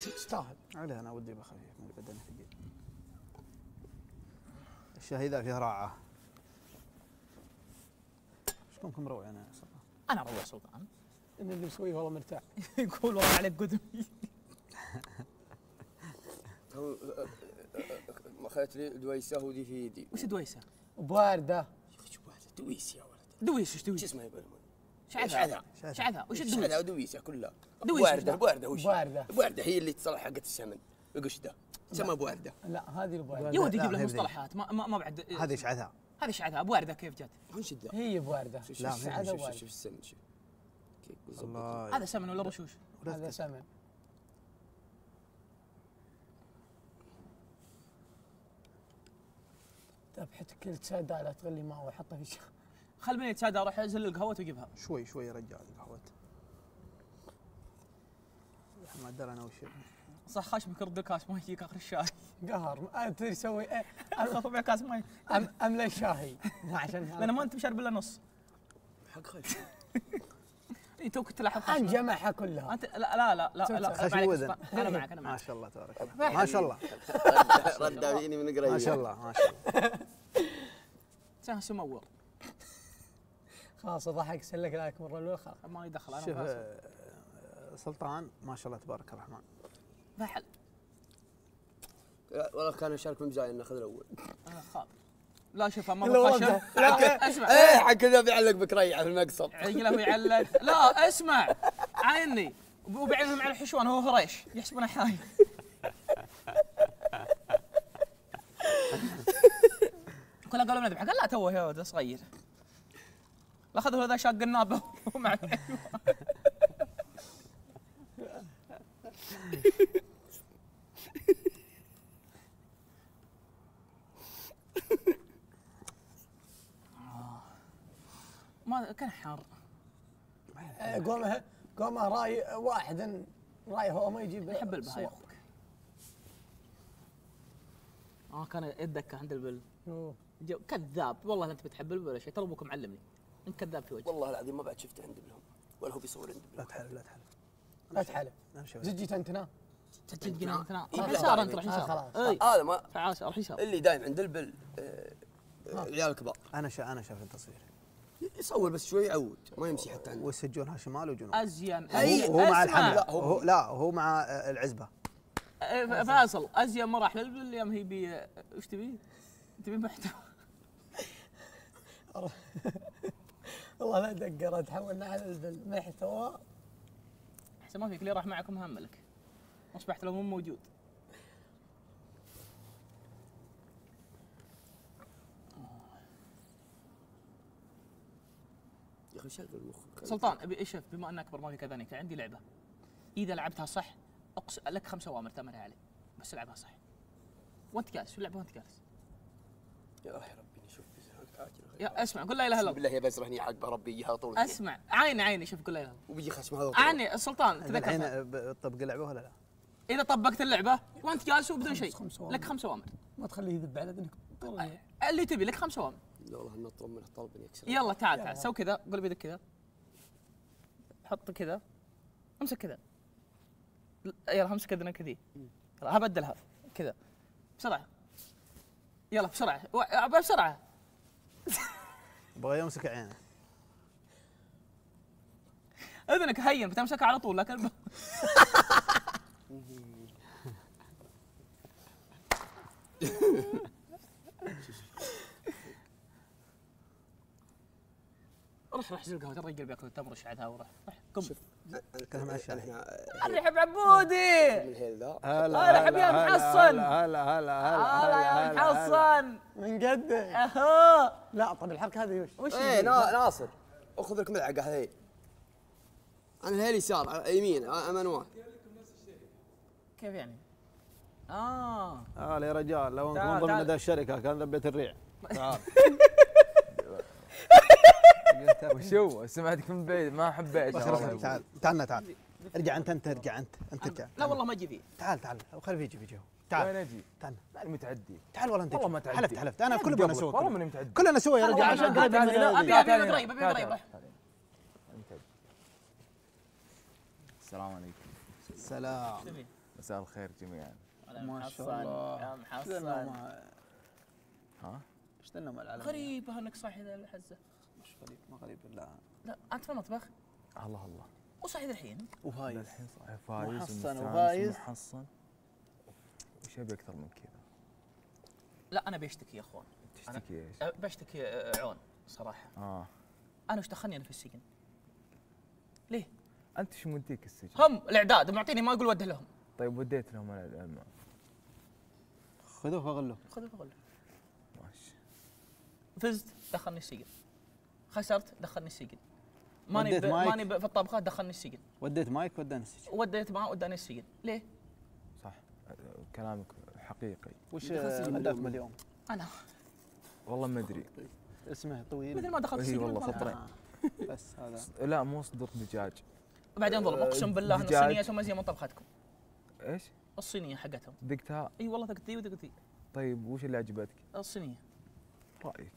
تستاهل. عليه أنا ودي بخفيف من البدن ثقيل. الشاي ذا فيه راعه إيش كونكم مروع أنا صراحة أنا روع سلطان. ان اللي مسويه والله مرتاح. يقول والله عليك قدم هو- ما اخذت لي دويسة ودي في يدي وش دويسة؟ بارده يا أخي شو واحد دويس يا ولد. دويس وش إيش دويس؟ اسمها يا بلمون شعثها شعثها وش الدويس؟ شعثها ودويسه كلها. دويس بواردة وش بواردة وش؟ بواردة. بواردة هي اللي تصلح حقت السمن القشده تسمى بواردة. لا هذه البارده يا ودي لا، يجيب بدي. مصطلحات. ما ما, ما بعد. هذه اشعثها هذه شعثها ابو ورده كيف جات؟ وش ذا هي شوف لا، شوف شوف السمن شوف هذا سمن ولا رشوش؟ هذا سمن. ذبحتك كل سادة لا تغلي ماء وحطه في شخ خل بني تسادة أروح انزل القهوة وجيبها شوي شوي يا رجال قهوت ما أدري أنا وش صح خشمك رد الكاس ما يجيك آخر الشاي. قهر ما تدري تسوي إيه اخذ ربع كاس ماي. أم املى الشاي عشان لأن ما أنت مشارب إلا نص. حق خش اي توك تلاحظ خشمه. انجمعها كلها. انت لا لا لا لا, لا. أسمع. أنا معك أنا ما معك. شاء الله تبارك الله. ما شاء الله. رد فيني من قريب. ما شاء الله ما شاء الله. سمور خلاص ضحك سلك لك مرة الأولى خلاص. ما يدخل أنا شوف. آه، سلطان ما شاء الله تبارك الرحمن. فحل. لا، والله كان اشارك بمزايا ناخذ الأول. أنا خاطر لا شوف ما هو لا. اسمع. إيه حق كذا بيعلق بك ريعه في المقصد. عجله يعلق. لا اسمع. عايني وبعدهم على الحشوان هو هريش يحسبونه حاي كلها قالوا نذبحه قال لا توه يا ولد صغير. لا اخذه ذا شاق النابه. ومع ما كان حار. قومه قومه راي واحد راي هو ما يجيب يحب البهاي. أخوك آه كان يدك عند البل. كذاب. والله لا انت بتحب البل ولا شيء. ترى أبوك معلمني. انت كذاب في وجهك والله العظيم ما بعد شفته عند بلهم ولا هو بيصور عند لا بلهم تحلف لا تحلف لا تحلف ثناء إيه، روح لا، يسار لا، أنت روح آه، يسار. خلاص. اي هذا ما تعال روح يسار. اللي دايم عند البل آه، آه، العيال الكبار. أنا شا أنا شايف التصوير. يصور بس شوي يعود ما يمشي حتى عنده والسجونها شمال وجنوب. أزين. هو, هو مع اسمع. الحملة. لا، هو- هو لا هو مع آه، العزبة. آه، فاصل. أزين ما راح للبل اليوم هي بي وش تبي؟ تبي محتوى؟ والله لا دقر تحولنا على المحتوى. أحسن ما فيك اللي راح معكم مهملك أصبحت لو مو موجود. يا أخي شغل مخك سلطان أبي شوف بما أنك أكبر ما في كذلك عندي لعبة. إذا لعبتها صح أقس... لك خمس أوامر تأمرها علي بس العبها صح. وأنت جالس في اللعبة وأنت جالس؟ يا عاجل يا اسمع قل لا إله إلا الله. بالله يا بزره هني حق ربي يجيها طول. اسمع عيني عيني شوف قل لا إله إلا الله. وبيجي خشم هذا. طول. عيني سلطان الحين تذكر. طبق اللعبة ولا لا؟ إذا طبقت اللعبة وأنت جالس وبدون شيء. لك خمس أوامر. ما تخليه يذب على اذنك اللي تبي لك خمس أوامر. لا والله انه طلب منه طلب يكسر يلا تعال تعال سو كذا قول بيدك كذا. حط كذا. امسك كذا. يلا امسك اذنك كذي يلا هبدلها. كذا. بسرعة. يلا بسرعة. بسرعة. أبغى يمسك عينه. أذنك هين بتمسكها على طول لكن روح روح زل قهوه الرجال بياكل تمر شعدها وروح روح قم. كلام عشاء. إحنا أنا أحب عبودي من الهيل ذا. هلا حبيبي محصن. هلا هلا هلا يا محصن. من قد أهو. لا طب الحركه هذه وش؟ وش إيه نا- ناصر أخذ لك ملعقة هذه أنا الهيل يسار يمين واحد كيف يعني؟ آه. هلا يا رجال لو نكون ضمن. ذا الشركة كان ذبيت الريع. تعال. وشو سمعتك من بعيد ما حبيت تعال تعال تعال تعال ارجع أنت أنت ارجع أنت أنت ارجع. لا والله ما أجي فيه تعال تعال خليه يجي يجي هو. وين تعال أجي؟ تعال. ماني متعدي. تعال والله أنت والله جي. ما تعدي. حلفت حلفت. أنا كل. ما أسوي والله ماني متعدي كلنا نسوي يا رجال. عشان قريب هنا. أبي- أبي- أبي قريب، تعال، قريب، تعال،. تعال. السلام عليكم. السلام مساء الخير جميعا. أنا ما شاء الله. يا محصن النوم- ها؟ إيش ذا النوم العالمي؟ غريبة انك صاحي مش غريب ما غريب لا. لا أنت في المطبخ؟ الله الله. وصاحي ذا الحين؟ وفايز الحين صحيح. فايز محصن وفايز. ومحصن. وش أبي أكثر من كذا؟ لا أنا بشتكي يا أخوان. تشتكي إيش؟ أه، بشتكي أه، عون صراحة. آه. أنا وش دخلني أنا في السجن؟ ليه؟ أنت شو مديك السجن؟ هم الإعداد معطيني ما يقول وده لهم. طيب وديت لهم أنا خذوه فغلوه خذوا فغل ماشي. فزت دخلني السجن. خسرت دخلني السجن. ماني ب... مايك؟ ماني ب... في الطبخات دخلني السجن. وديت مايك وداني السجن. وديت معاه وداني السجن. ليه؟ صح. كلامك حقيقي. وش هدفكم اليوم. أنا. والله ما أدري. اسمه طويل. مثل ما دخلت السجن والله. دخلت. آه. بس هذا. لا مو صدر دجاج. وبعدين ظلم أقسم بالله ان. الصينية توم زي من طبختكم. إيش؟ الصينية حقتهم. دقتها؟ إي والله ذقت ذي وذقت ذي طيب وش اللي عجبتك؟ الصينية. رأيك.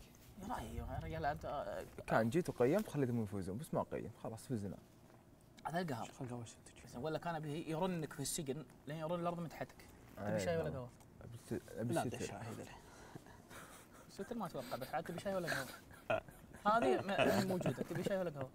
رأيي يا رجال أنت آه، كان جيت وقيمت خليتهم يفوزون بس ما قيم خلاص فزنا هذا القهر خلقه وش تجي بس أقول لك أنا ابي يرنك في السجن لين يرن الأرض من تحتك تبي شاي ولا قهوة؟ أبي لا. شاهد ستر ما أتوقع بس عاد تبي شاي ولا قهوة؟ هذه موجودة تبي شاي ولا قهوة؟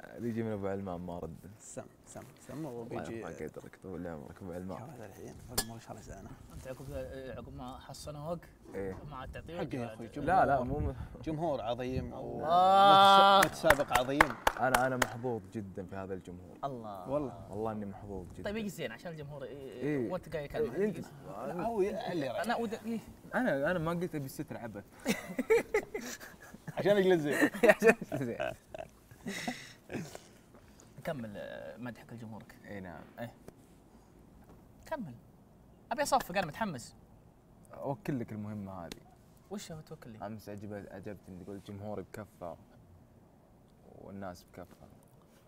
هذه يجي من ابو علمان ما رد. سم سم سم الله وبيجي يرفع قدرك طول عمرك ابو علمان هذا الحين. ما شاء الله زانه أنت عقب عقب ما حصنوك؟ إيه. ما عاد تعطيه حقه وجه يا جمهور. لا لا مو جمهور عظيم الله. ومتسابق عظيم. أنا أنا محظوظ جدا في هذا الجمهور. الله! والله. والله إني محظوظ جدا. طيب يجي زين عشان الجمهور إيه إيه. وانت قاعد يكلمك هو اللي أنا إيه. أنا أنا ما قلت أبي الستر عبث. عشان يجلس زين. زين. كمل آه، مدحك لجمهورك إي نعم. كمل. أبي أصفق أنا متحمس. أوكل لك المهمة هذه. وش هو توكل لي؟ أمس عجبت عجبتني تقول جمهوري بكفه والناس بكفه.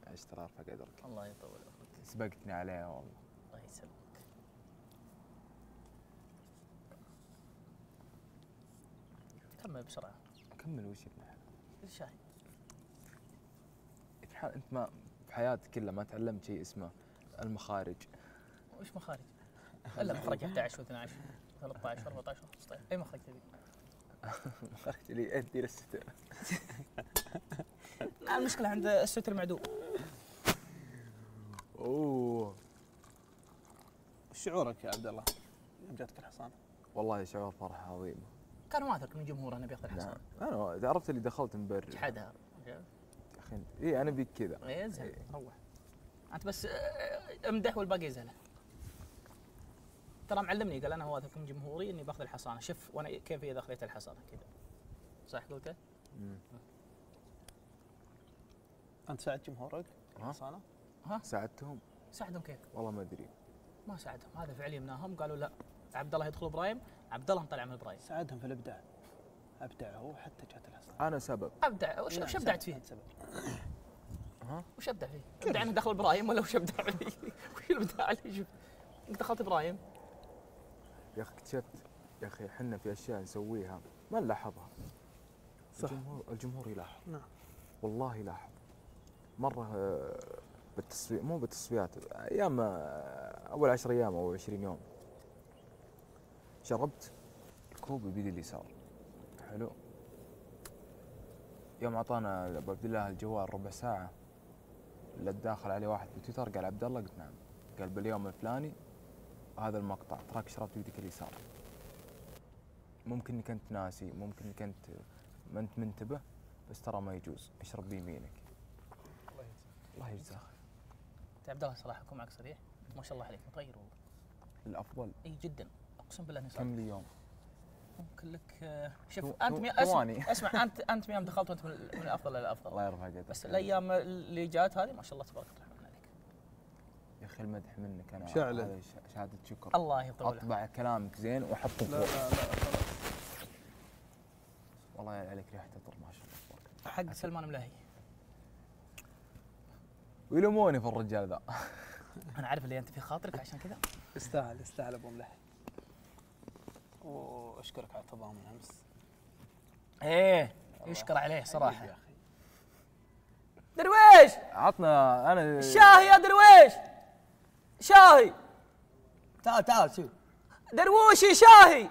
عشت ترى ارفع قدرك الله يطول عمرك. سبقتني عليها والله. الله يسلمك. كمل بسرعة. كمل وش ابن الشاي انت ما في حياتك كلها ما تعلمت شيء اسمه المخارج. وش مخارج؟ إلا مخرج 11 و12 13 14 15 أي مخرج تبي؟ مخارج اللي ادي للستر لا، المشكلة عند الستر معدوم أوه. شعورك يا عبد الله؟ يوم جاتك الحصان؟ والله شعور فرحة عظيمه ما اترك من جمهور أنا بياخذ الحصان. نعم. أنا عرفت اللي دخلت مبرر. يا انت اي أنا بيك كذا إيه زين. روح. أنت بس آه، امدح والباقي يزهله ترى معلمني قال أنا هو واثق من جمهوري إني باخذ الحصانة. شوف وأنا كيف اذا اخذت الحصانة كذا. صح قلته؟ أنت ساعد جمهورك؟ ها؟ حصانه؟ ها؟ ساعدتهم. ساعدهم كيف؟ والله ما أدري. ما ساعدهم. هذا فعليا مناهم. قالوا لا عبد الله يدخل prime عبد الله انطلع من prime ساعدهم في الإبداع. ابدع هو حتى جات الحصان أنا سبب. أبدع. وش, نعم، وش أبدعت فيه؟ سبب- سبب. ها؟ وش أبدع فيه؟ أبدع انه دخل prime ولا وش أبدع فيه؟ وش الإبداع اللي شوف انك دخلت prime يا أخي اكتشفت يا أخي إحنا في أشياء نسويها ما نلاحظها. صح. الجمهور الجمهور يلاحظ. نعم. والله يلاحظ. مرة آه، بالتصفي مو بالتصفيات أيام آه، أول عشر أيام أو 20 يوم. شربت كوب بيدي اليسار. حلو. يوم أعطانا ابو عبد الله الجوال ربع ساعة داخل عليه واحد بتويتر قال عبد الله؟ قلت نعم. قال باليوم الفلاني هذا المقطع تراك شربت بيدك اليسار. ممكن إنك أنت ناسي ممكن إنك أنت ما أنت منتبه بس ترى ما يجوز اشرب بيمينك الله يجزاه خير انت عبد الله صراحة اكون معك صريح؟ ما شاء الله عليك مطير والله. الأفضل. إي جدا. أقسم بالله إني كم لي يوم ممكن لك آه، شوف أنت مي... أسمع. أسمع انت أنت من يوم دخلت وأنت من, من الأفضل للافضل الله يرفع قدرك بس الأيام اللي جات هذه ما شاء الله تبارك الرحمن عليك. يا أخي المدح منك أنا شعلة. هذا ش- شهادة شكر. الله يطول عمرك. أطبع كلامك زين وأحطه لا فوق. لا لا خلاص. والله عليك ريحة عطر ما شاء الله تبارك. الله. حق سلمان ملاهي. ويلوموني في الرجال ذا. أنا عارف اللي أنت في خاطرك عشان كذا. يستاهل يستاهل أبو ملح وأشكرك على التضامن أمس. إيه يشكر عليه يا صراحة. أخي. درويش! عطنا أنا شاهي يا درويش! شاهي! تعال تعال شوف. درويشي شاهي!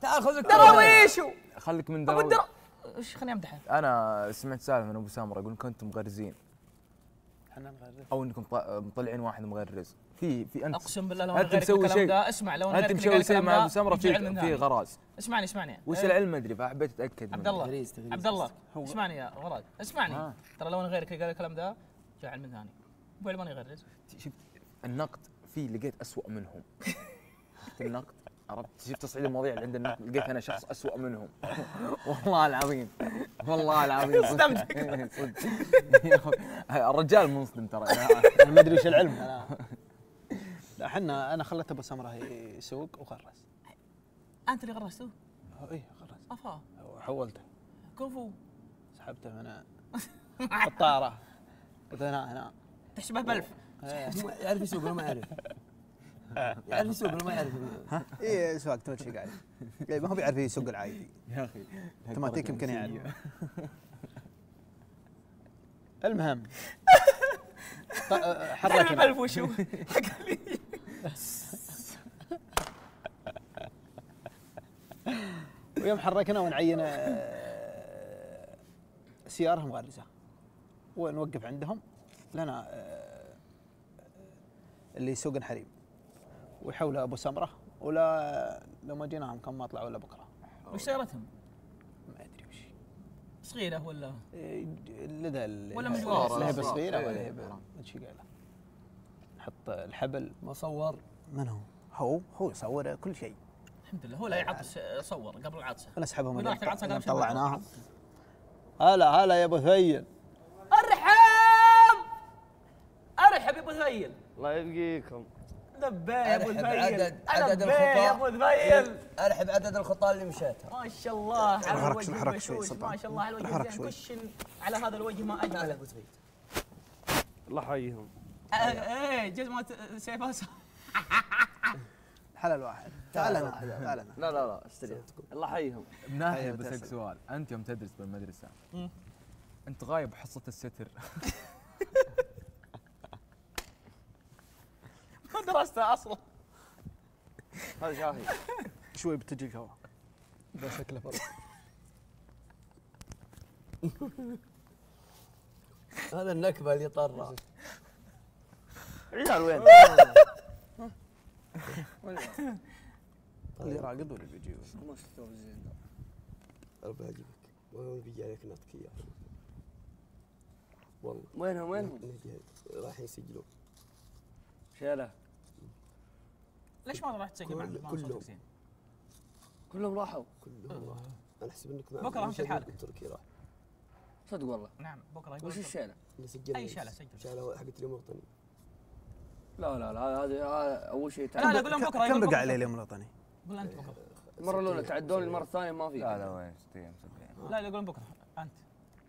تعال خذ لك دراويشو خليك من دراويش الدرا إيش خليني أمدحه. أنا سمعت سالفة من أبو سامرة يقول انكم أنتم أو إنكم مطلعين واحد مغرز في في أنت أقسم بالله لو غيرك مسوي الكلام شيء. ده اسمع لو أنت غيرك مسوي شيء قال مع الكلام أبو يجي في في. غراز اسمعني اسمعني. وش إيه، العلم؟ ما أدري فحبيت أتأكد عبد. الله. عبد الله. اسمعني يا غراز اسمعني. ترى لو أنا غيرك قال الكلام ده جاء علم من ثاني ابو علمان يغرز شفت النقد في لقيت أسوأ منهم. النقد؟ عرفت؟ شفت تصعيد المواضيع اللي عند النقد لقيت أنا شخص أسوأ منهم. والله العظيم والله العظيم. صدق صدق. يا أخي، الرجال منصدم ترى. أنا ما أدري وش العلم. أنا لا إحنا أنا خليت أبو سمره يسوق وغرس. أنت اللي غرسته اي غرس. أفا. وحولته كفو سحبته من الطاره قلت هنا هنا. تشبه بلف إيه. يعرف يسوق ولا ما يعرف؟ يعرف يسوق ولا ما يعرف؟ اي سواق تمشي قاعد. إيه، ما هو بيعرف يسوق العادي يا أخي. أوتوماتيك يمكن يعرف. المهم. ط- حركنا. بلف وشو. ويوم حركنا ونعين آه، سيارة مغرزة ونوقف عندهم لنا اللي يسوق حريم. ويحوله أبو سمرة ولا لو ما جيناهم كان ما طلعوا إلا بكرة وش سيارتهم؟ ما أدري وش صغيرة ولا إيه، لدى ال- ولا مجوال. لهبه. صغيرة ولا إيه. هبه ما شي قايلة نحط الحبل مصور من هو؟ هو هو يصور كل شيء الحمد لله هو لا يعطس صور قبل العطسه؟ قال الط- مشي طلعناهم هلا هلا يا أبو ثيل ارحب أرحب يا أبو ثيل الله يبقيكم لبيه يا أبو عدد- عدد يا. أبو ارحب عدد الخطى اللي مشيتها. ما شاء الله. على حرك- الوجه حرك شوي. ما شاء الله على الوجه حرك الزين شوي. كش على هذا الوجه ما اجمل ابو سعيد الله يحييهم. آه، إيه جزمه سيف حلال واحد. تعال أنا تعال أنا لا لا لا استريح الله يحييهم. من ناحية أيوة، تسأل. سؤال. أنت يوم تدرس بالمدرسة مم. أنت غايب حصة الستر؟ ما درسته أصلا. هذا شاهي شوي بتجي الهواء. شكله فرق هذا النكبة اللي طرى عيال وين؟ اللي راقد واللي بيجي؟ ما شفت الزين ربي يعجبك. والله بيجي عليك نطق يا. والله. وينهم وينهم؟ رايحين يسجلون. شيله. ليش ما راح تسجل مع كل- مع كلهم. صوتك زين؟ كلهم راحوا. كلهم راحوا. أنا أحسب إنك مع بكرة أمشي لحالك. التركي راح. صدق والله. نعم بكرة يقول وش الشيلة؟ أي شالة سجل. شالة حقت اليوم الوطني. لا لا لا هذا هذا أول شيء لا لا تعد قول لهم بكرة كم بقى بكرة. عليه اليوم الوطني؟ قول أنت بكرة. المره الاولى تعدون المره الثانية ما في. لا لا وين؟ لا لا يقولون بكرة. أنت.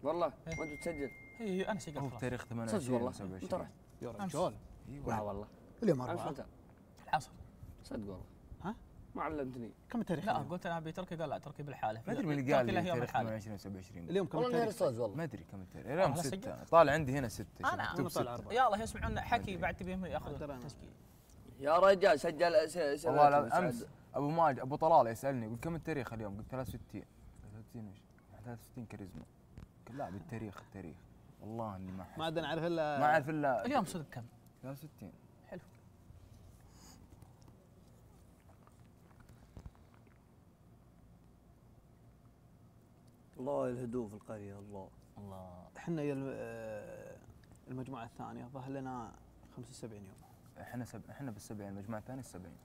والله ما انت تسجل. هي هي أنا سجلت هو خلاص. بتاريخ صدق 28 والله 27 انت رحت. يا. رجال. لا والله. اليوم أمس. اربعه متى؟ العصر صدق والله ها؟ ما علمتني كم التاريخ؟ لا اليوم؟ قلت أنا أبي تركي قال لا تركي بالحالة ما أدري من اللي قال لي يوم تاريخ الحالة 28 27 اليوم كم؟ أستاذ والله ما أدري كم التاريخ اليوم سجل. طالع عندي هنا ستة أنا مكتوب طالع ستة. أربعة. يلا يسمعون حكي بعد تبيهم ياخذون. تسجيل يا رجال سجل س- س- والله أمس. أبو ماجد أبو طلال يسألني يقول كم التاريخ اليوم؟ قلت 63 63 إيش؟ 63 كاريزما لا بالتاريخ التاريخ والله إني ما. ما عاد نعرف الا ما أعرف الا اليوم صدق كم 63 حلو الله الهدوء في القرية الله. الله. إحنا يا آه، المجموعة الثانية ظهر لنا 75 يوم. إحنا سب... إحنا بالسبعين المجموعة الثانية السبعين.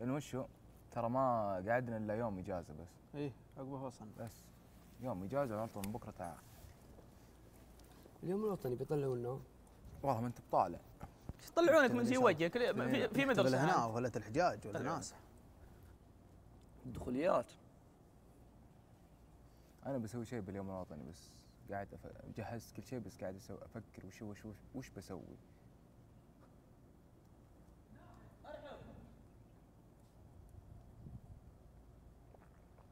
لأنه وشو ترى ما قعدنا إلا يوم إجازة بس. إيه عقبه وصلنا بس. يوم إجازة وعلى طول من بكرة تعال. اليوم الوطني بيطلعوا لنا والله ما أنت بطالع. يطلعونك من زي وجهك؟ في, في ولا هنا مدرسه ولا الحجاج ولا ناس الدخوليات. أنا بسوي شيء باليوم الوطني بس قاعد أف... جهزت كل شيء بس قاعد أسوي أفكر وش وش وش, وش بسوي.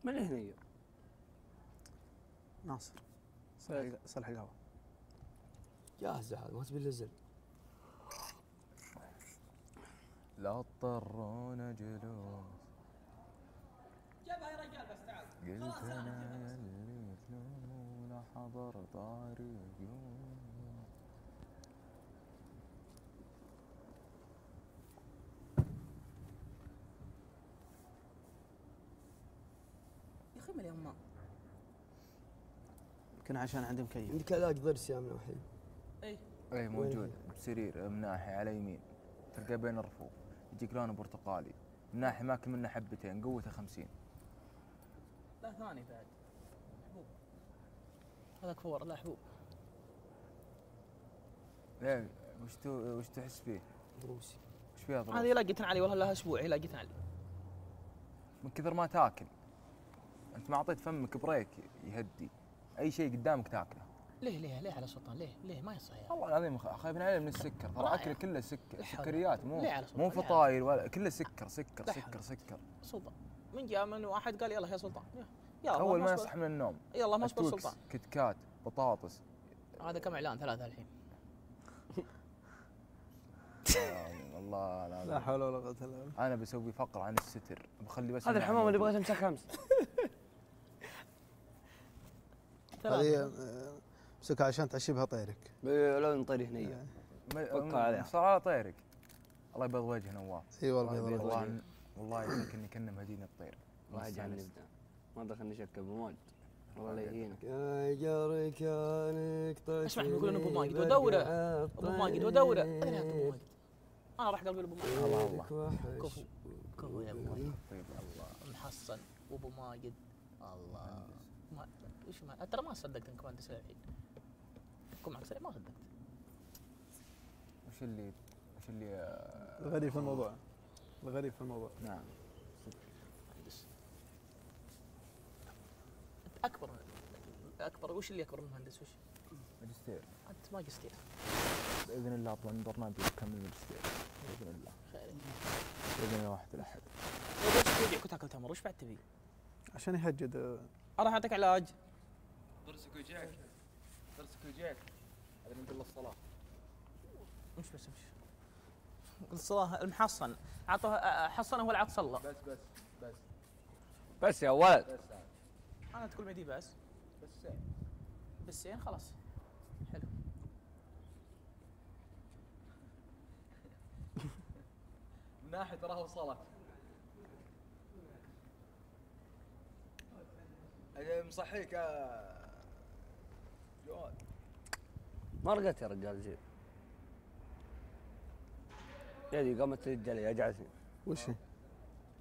من هنا ناصر. صلح صلح القهوة. جاهزه هذا ما تبي نزل لا اضطرون جلوس. جابها يا رجال بس تعال. قلت أنا حضر طارق. يوم يا أخي مليون ما. يمكن عشان عندي مكيف. عندك علاج ضرس يا من الحين إي. إي موجود. بسرير من ناحية على يمين. تلقى بين الرفوف. يجيك لونه برتقالي. من ناحية ماكل منه حبتين قوته خمسين. لا ثاني بعد. هذاك فوار لا حبوب ليه وش تو وش تحس فيه؟ ضروسي وش فيها ضروس؟ هذه لقيتن علي والله لها أسبوع هي لقيتن علي من كثر ما تاكل. أنت ما أعطيت فمك break يهدي. أي شيء قدامك تاكله. ليه ليه ليه على سلطان؟ ليه ليه؟ ما يصح يا والله العظيم خايفين عليه من السكر. ترى. أكله كله سكر. لا سكريات مو ليه على سلطان؟ مو فطاير ولا كله سكر سكر لا سكر. سكر. سلطان. من جاء من واحد قال يلا يا سلطان يلا أول ما. يصحى من النوم. يلا ما اصبر سلطان KitKat بطاطس. هذا كم إعلان؟ ثلاثة الحين. آه، والله لا لا حول ولا قوة إلا بالله. أنا بسوي فقرة عن الستر. بخلي بس هذا الحمام اللي. بغيت امسكها امس هذه ثلاثة آه، عشان تعشي بها طيرك لو نطري هنيه ما- فكها عليها. صار على طيرك. الله يبيض وجه نواف إي والله الله بيض يبيض. وجهك. والله كني كنا مهديني الطير الله. ابدا ما دخلني شك أبو ماجد. الله لا يهينك. يا جاري كانك طيب اسمع يقولون ابو ماجد؟ ودورة. أبو ماجد ودورة. ادري أبو ماجد. أنا راح قلبي أبو ماجد. الله. الله كفو. كفو يا أبو ماجد. طيب الله. محصن وأبو ماجد. الله. ما وش ما ترى ما صدقت انك مهندس الحين. كون معك سريع ما صدقت. وش اللي وش اللي آه، الغريب في الموضوع. الغريب في الموضوع. نعم مهندس أنت أكبر أكبر وش اللي أكبر من مهندس؟ وش؟ ماجستير. أنت ماجستير. بإذن الله طبعا البرنامج يكمل ماجستير بإذن الله. خير. بإذن الله واحد الاحد كنت أكل تمر. وش بعد تبي؟ عشان يهجد. أروح أعطيك علاج. ضرسك وجهك ضرسك وجهك هذا من قبل الصلاة. مش بس مش. الصلاة المحصن. عطوه حصنه ولا عط صلى بس بس بس. بس يا ولد. بس. أنا تقول معدي بس. بس بسين خلاص. حلو. من ناحية تراه وصلت مصحيك يا جواد. ما رقدت يا رجال زين. يدي قامت ترد علي اجعسني وش هي؟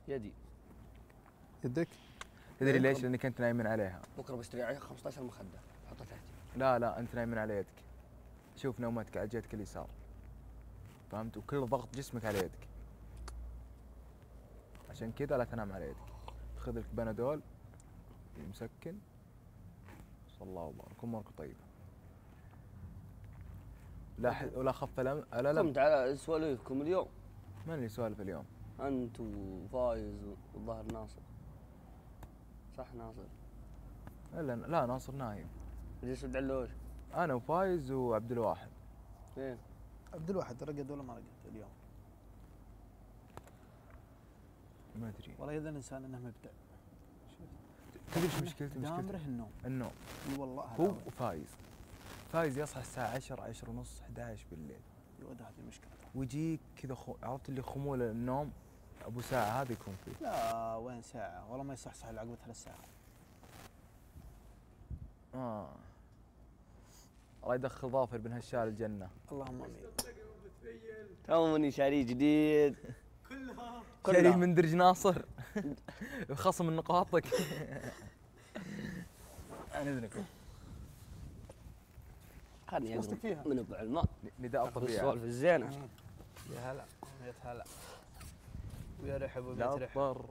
يدي. يدك؟ تدري ليش؟ لأنك أنت نايمين عليها. بكرة بشتري 15 مخدة. حطها تحتي لا لا أنت نايمين على يدك شوف نومتك على جهتك اليسار فهمت؟ وكل ضغط جسمك على يدك. عشان كذا لا تنام على يدك. خذ لك بنادول. مسكن. صلى الله وبارك. أمورك طيبة. لا ح... ولا خف الأم... الالم قمت على سواليفكم اليوم. من اللي يسولف اليوم؟ انت وفايز والظاهر ناصر. صح ناصر؟ لا لا ناصر نايم. جلس الدلوش أنا وفايز وعبد الواحد. فين عبد الواحد رقد ولا ما رقد اليوم؟ ما أدري. والله إذا الإنسان إنه مبدع. تدري إيش مشكلتي؟ دامره النوم. النوم. إي والله هو وفايز فايز. يصحى الساعة 10 10 ونص 11 بالليل. يود هذه المشكلة ويجيك كذا خو... عرفت اللي خمول النوم؟ أبو ساعة هذا يكون فيه. لا وين ساعة؟ والله ما يصحصح إلا عقب ثلاث ساعات. آه. الله يدخل ظافر بن هشال الجنة. اللهم آمين. تومني شاري جديد. شريه من درج ناصر. خصم من نقاطك. عن اذنكم خلني؟ أقرب من أبو علمان نداء اخذ الطبيعة. السوالف الزينة. يا هلا. يا هلا. ويا رحب وبيت لا رحب.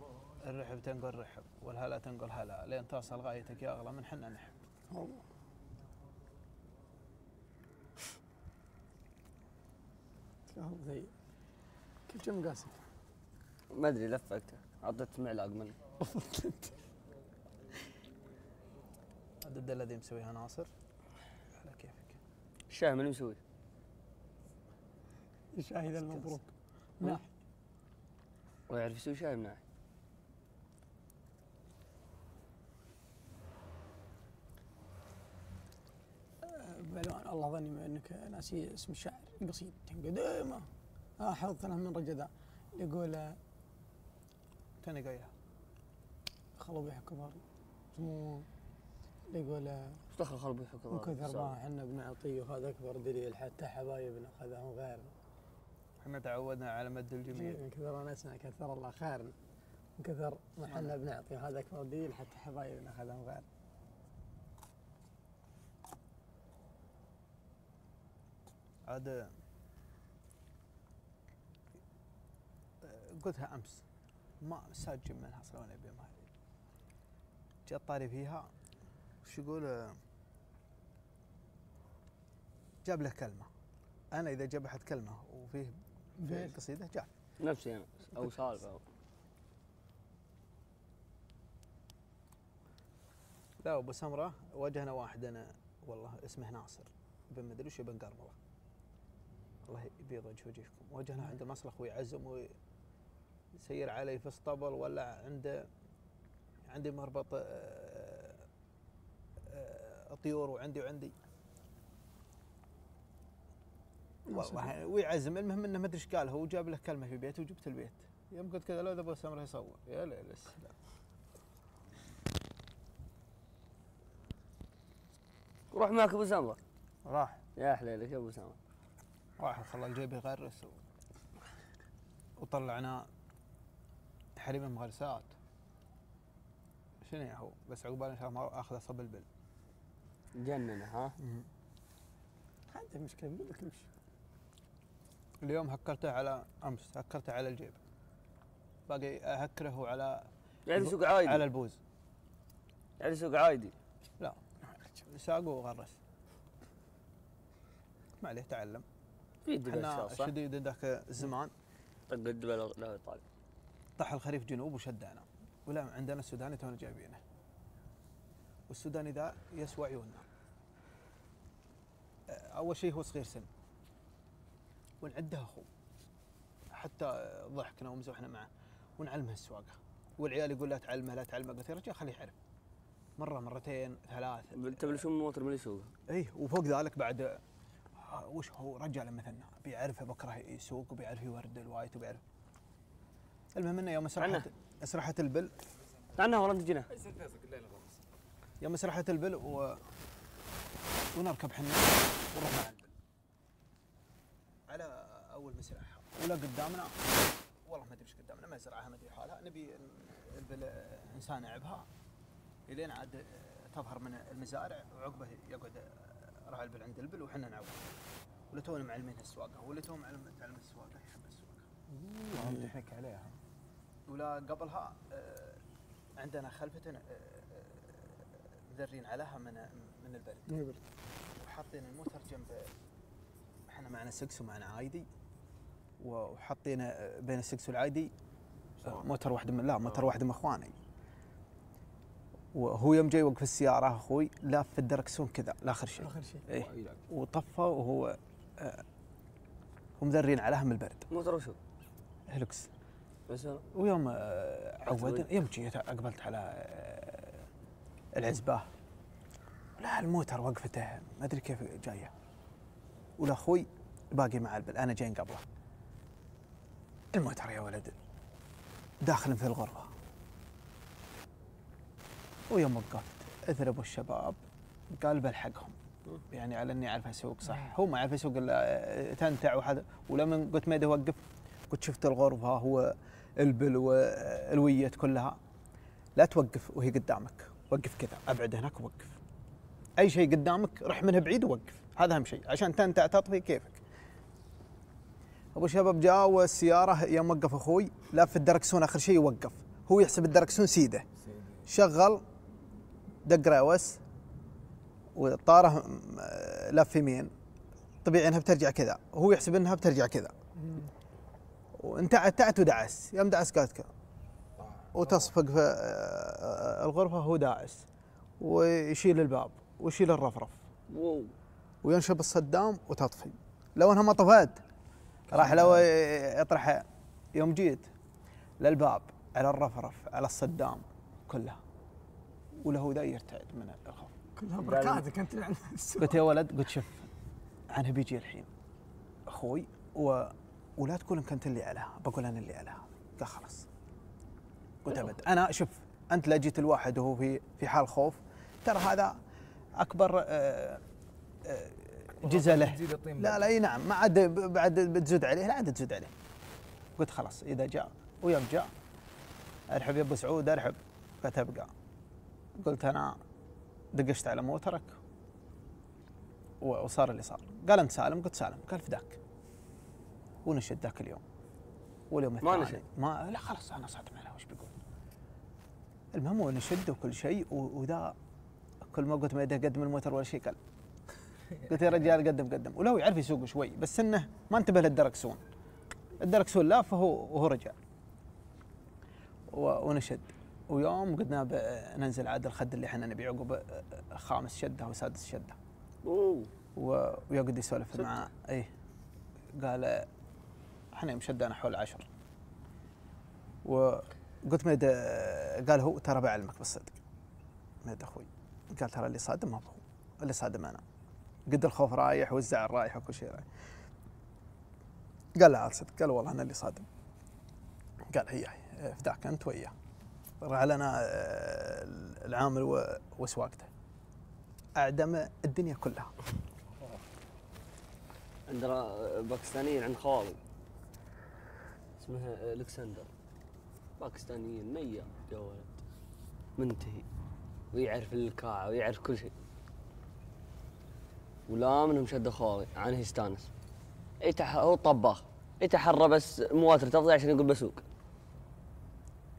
الرحب تنقل رحب والهلا تنقل هلا. لين توصل غايتك يا أغلى من حنا نحب. شوف زي كل شيء مقاسك ما أدري لفقته عطيت معلق منه. الدد الذي مسويها ناصر. على كيفك؟ الشاي من مسوي؟ شاهد المبروك. ناح ويعرف يسوي شاي مناح بلوان الله ظني انك ناسي اسم الشاعر. قصيد قديمه آه حفظت له من رجدا يقول آه، خلوا بيها كبار. اسمه يقول آه، إيش دخل خلبي الحكم من كثر ما إحنا بنعطيه وهذا أكبر دليل حتى حبايبنا اخذهم غيرنا. إحنا تعودنا على مد الجميل من كثر نسمع كثر الله خيرنا من كثر ما إحنا بنعطي وهذا اكبر دليل حتى حبايبنا اخذهم غيرنا عاد آه، قلتها أمس ما ساجم منها أصلا وأنا ابي مالي جاء طاري فيها وش يقول؟ آه، جاب له كلمة. أنا إذا جاب أحد كلمة وفيه في. القصيده جاب نفسي أنا أو سالفه لا أبو سمرة واجهنا واحد أنا والله اسمه ناصر بن مدري وش بن قرمله الله يبيض وجه وجهكم. واجهنا عند المصلخ ويعزم ويسير علي في اسطبل ولا عنده عندي مربط آه، آه، طيور وعندي وعندي والله ويعزم. المهم إنه ما أدري إيش قال. هو جاب له كلمة في بيته وجبت البيت. يوم قلت كذا لو ذا ابو سمره يصور يا ليل السلام. روح معك أبو سمره راح. يا حليلك يا أبو سمره راح. خلى الجيب يغرس و... وطلعنا حريم المغرسات شنو هو؟ بس عقبال ان شاء الله ما أخذ صب البل. جننة ها؟ هذه مشكلة بقول لك امشي اليوم هكرته على أمس هكرته على الجيب. باقي أهكره على يعني سوق عايدي على البوز. يعني سوق عايدي ساق وغرس. ما عليه تعلم. في دبل؟ شديد ذاك الزمان. طق الدبل لا يطالع طاح الخريف جنوب وشدعنا ولا عندنا السوداني تونا جايبينه. والسوداني ذا يسوى عيوننا. أول شيء هو صغير سن. ونعده أخو. حتى ضحكنا ومزحنا معه. ونعلمه السواقة. والعيال يقول لا تعلمه لا تعلمه. قلت يا رجال خليه يعرف. مرة مرتين ثلاث تبي شو الموتر من يسوقه؟ اي وفوق ذلك بعد آه، وش هو؟ رجال مثلنا. بيعرف بكره يسوق وبيعرف يورد الوايت وبيعرف. المهم إنه يوم عنه. اسرحت اسرحت البل. عنها والله جنة. يوم اسرحت البل و... ونركب حنا ونروح مع البل على أول مسرح. ولا قدامنا. والله ما أدري إيش قدامنا مزرعه ما ادري حالها نبي نسانعبها إلين عاد تظهر من المزارع. وعقبه يقعد راعي البل عند البل وحنا نعوض ولا تونا معلمين السواقة ولا تو معلم تعلم السواقة يحب السواقة. تحنك عليها. ولا قبلها آه، عندنا خلفتنا آه، مذرين عليها من من البرد. وحاطين الموتر جنب إحنا معنا سكس ومعنا عايدي. وحاطين آه، بين السكس والعايدي آه، موتر واحد من لا موتر واحد من اخواني. وهو يوم جاي يوقف السيارة أخوي لاف في الدركسون كذا لآخر شيء. آخر شيء. إيه. وطفى وهو آه، ومذرين عليها من البرد. موتر وشو؟ أنا. ويوم آه،. عودنا يوم جيت اقبلت على آه، العزبة. لا الموتر وقفته ما أدري كيف جاية. والأخوي باقي مع البل أنا جاي قبله. الموتر يا ولد. داخل في الغرفة. ويوم وقفت اثربوا الشباب. قال بلحقهم يعني على إني أعرف أسوق صح. هو ما يعرف يسوق إلا تنتع وحد ولما قلت ما اوقف قلت شفت الغرفة هو البل والويت كلها. لا توقف وهي قدامك. وقف كذا. أبعد هناك ووقف. أي شيء قدامك رح منه بعيد ووقف. هذا أهم شيء. عشان تنتع تطفي كيفك. أبو شباب جاء والسيارة يوم وقف أخوي لف الدركسون آخر شيء وقف هو يحسب الدركسون سيده. شغل دق راوس وطاره لف يمين. طبيعي إنها بترجع كذا. وهو يحسب إنها بترجع كذا. وانتعت تعت ودعس. يوم دعس قالت كذا. وتصفق في آه، الغرفة هو داعس. ويشيل الباب ويشيل الرفرف. وينشب الصدام وتطفي. لو إنها ما طفت. راح لو يطرح يوم جيت للباب على الرفرف على الصدام كلها. وله ذا يرتعد من الخوف. كلها بركاتك انت السوق. قلت يا ولد قلت شوف أنا بيجي الحين أخوي و... ولا تقول انك انت اللي عليها بقول أنا اللي عليها. قال خلاص. قلت أبد. أنا شوف أنت لا جيت الواحد وهو في في حال خوف ترى هذا أكبر آه، آه، جزء له. تزيد الطين لا لا إي نعم. ما عاد بعد بتزود عليه. لا عاد تزود عليه. قلت خلاص إذا جاء ويوم جاء. أرحب يا أبو سعود أرحب. قلت أبقى. قلت أنا دقشت على موترك وصار اللي صار. قال أنت سالم؟ قلت سالم. قال فداك ونشد ذاك اليوم. واليوم ما الثاني. نشد؟ ما لا خلاص أنا صدم عليه وش بيقول. المهم هو نشد وكل شيء وذا كل ما قلت ما يده قدم الموتر ولا شيء قال قلت يا رجال قدم قدم. ولو يعرف يسوق شوي بس إنه ما انتبه للدركسون الدركسون لا فهو وهو رجع ونشد. ويوم قلنا ننزل عاد الخد اللي إحنا نبي عقب خامس شدة وسادس شدة. ويقعد يسولف مع اي قال إحنا يوم شدنا حول عشر. وقلت ميد قال هو ترى بعلمك بالصدق. ميد أخوي. قال ترى اللي صادم ما هو. اللي صادم أنا. قد الخوف رايح والزعل رايح وكل شيء رايح. قال لا صدق قال والله أنا اللي صادم. قال هي فداك أنت وياه. راح لنا آه، العامل وسواقته. أعدم الدنيا كلها. عندنا باكستانيين عند خوالي. اسمه ألكسندر. باكستانيين مية يا ولد منتهي. ويعرف الكاعة ويعرف كل شيء. ولا منهم شد خوالي عنه يستانس يتح هو طباخ. يتحرى بس مواتر تفضي عشان يقول بسوق.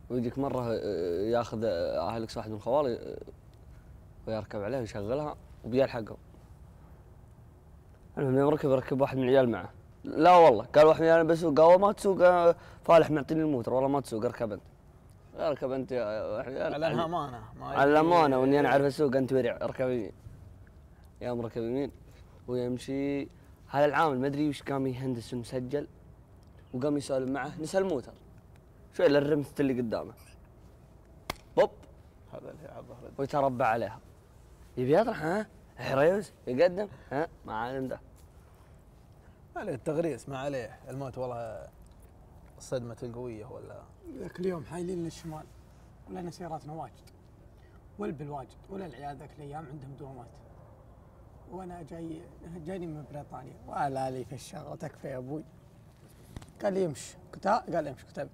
ويجيك مرة آه، ياخذ آه، اهلكس واحد من خوالي آه، ويركب عليه ويشغلها وبيلحقهم المهم يوم ركب ركب واحد من العيال معه. لا والله قال واحد من العيال بسوق قال ما تسوق فالح معطيني الموتر. والله ما تسوق اركب أنت. اركب أنت على انها امانه ما على الأمانة وإني أنا أعرف أسوق أنت ورع اركب يمين يوم ركب يمين ويمشي هذا العامل ما أدري وش قام يهندس المسجل وقام يسولف معه نسى الموتر شوي للرمث اللي قدامه. بوب. هذا اللي على الظهر. ويتربع عليها. يبي يطرح ها؟ حريوز يقدم ها؟ ما عالم ده. ما عليه التغريس ما عليه. الموت والله الصدمة القوية ولا؟ ذاك اليوم حايلين للشمال ولنا سياراتنا واجد والبل واجد ولا العيال ذاك الأيام عندهم دوامات. وأنا جاي جايني من بريطانيا. ولا لي في الشغل تكفى يا أبوي. قال لي امش ها قال امش ابد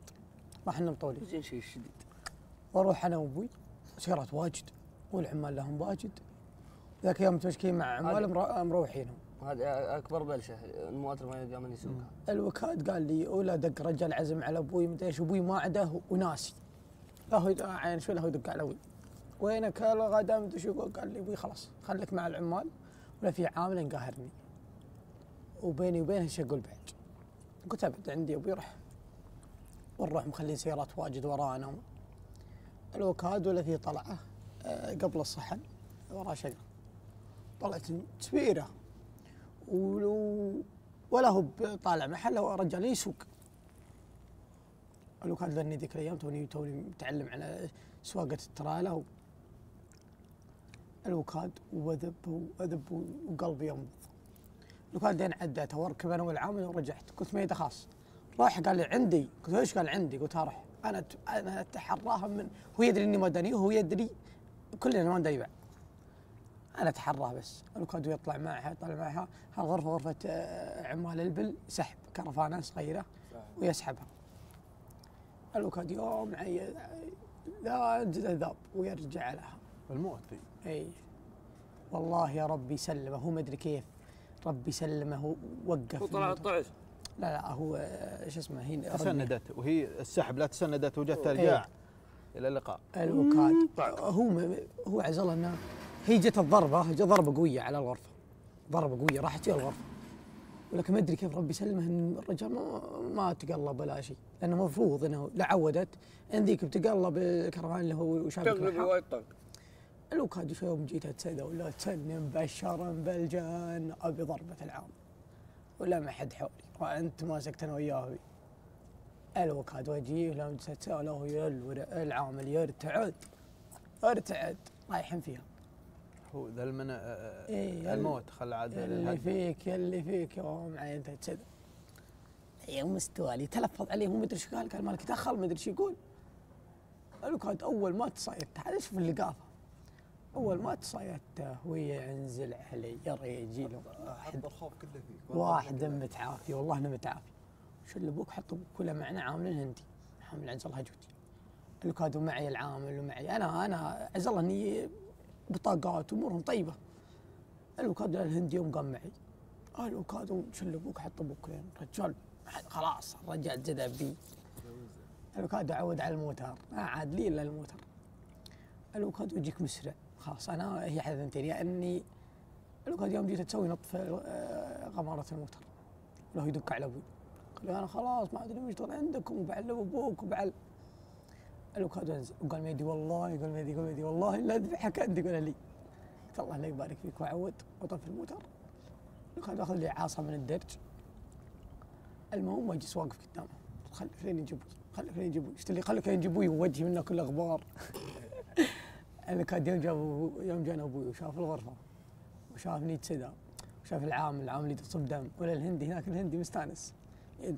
راح ننام طولي زين شيء شديد. وأروح أنا وأبوي. سيارات واجد. والعمال لهم واجد. ذاك اليوم متمشكين مع عمال مرو- مروحينهم. هذا أكبر بلشة. المواتر ما يلقى من يسوقها. الوكاد قال لي ولا دق رجال عزم على أبوي. مدري إيش. أبوي ما عده وناسي. لا هو عين شوي لا هو يدق على أبوي. وينك يا غدا مدري شو؟ قال لي أبوي خلاص خليك مع العمال. ولا في عامل يقهرني وبيني وبينه شقول بعد. قلت ابد عندي أبوي روح. ونروح مخلين سيارات واجد ورانا. الوكاد ولا في طلعه آه، قبل الصحن وراه شجرة. طلعت سبيره ولو ولا هو طالع محل هو رجال يسوق. لو كان ذني ذيك الأيام توني توني متعلم على سواقة الترالة. الوكاد وذب وذب وقلبي ينبض. الوكاد لين عديته واركب أنا والعامل ورجعت. قلت ما خاص راح قال لي عندي. قلت إيش قال عندي؟ قلت ها روح أنا أنا اتحراها من هو يدري إني مدني وهو يدري كلنا ما ندري بعد. أنا أتحراه بس. الوكاد يطلع معها يطلع معها. هالغرفه غرفه آه، عمال البل سحب كرفانة صغيرة ويسحبها. الوكاد يوم عي لا ذاب ويرجع لها. الموت اي والله يا ربي سلمه. هو مدري كيف ربي سلمه وقف هو طلع الموتور. الطعس لا لا هو شو اسمه هنا تسندت وهي السحب لا تسندت وجت إيه. ترجع. إلى اللقاء. الوكاد هو م- هو عزل إنه هي جت الضربة جت ضربة قوية على الغرفة. ضربة قوية راحت فيها الغرفة. ولكن ما أدري كيف ربي سلمه إن الرجال ما ما تقلب ولا شيء. لأنه المفروض إنه لا عودت إن ذيك بتقلب الكرفان اللي هو شابك تقلب. وايد طق الوكاد شو يوم جيت اتسدى ولا تسنن بشرا بالجان أبي ضربة العام ولا ما حد حولي. وأنت ماسكت أنا وياه. الوكاد وجيه لما تسأله يل العامل يرتعد ارتعد. رايحين فيها. هو ذا المن آه، إيه، الموت. خلى عاد اللي. فيك اللي فيك. يوم عين تتسد يوم مستوالي. تلفظ عليه مو مدري إيش قال. قال مالك دخل مدري إيش يقول. الوكاد أول ما تصيدت هذا شوف اللقافه أول ما تصيدته وينزل علي يرى يجي له واحد الخوف كله فيك. واحد متعافي والله انه متعافي. شو اللي أبوك حط أبوك كله معنا عامل هندي عامل عز الله جودي الوكاد ومعي العامل ومعي أنا أنا عز الله إني بطاقات امورهم طيبة. الوكاد الهندي يوم قام معي. الوكاد شو اللي أبوك حط أبوك رجال خلاص الرجال جذا بي الوكاد اعود على الموتر. ما عاد لي إلا الموتر. الوكاد ويجيك مسرع. خلاص أنا هي حذنتين يا اني الوكاد يوم جيت تسوي نط في آه، غمارة الموتر له يدق على أبوي. قال أنا خلاص ما أدري مشتغل عندكم وبعلم أبوك وبعل. الوكاد أنزل. وقال ميدي والله قال ميدي قال ميدي والله لا اذبحك أنت قال لي. قلت الله لا يبارك فيك وعود وطفي الموتر. الوكاد أخذ لي عصا من الدرج. المهم واجلس واقف قدامه. خلي خليني يجيبوي خلي خليني يجيبوي قلت لي خلي خليني يجيبوي ووجهي منه كل أخبار الوكاد يوم جاب يوم جانا أبوي وشاف الغرفة وشافني تسدى وشاف العامل العامل يصب دم. ولا الهندي هناك الهندي مستأنس.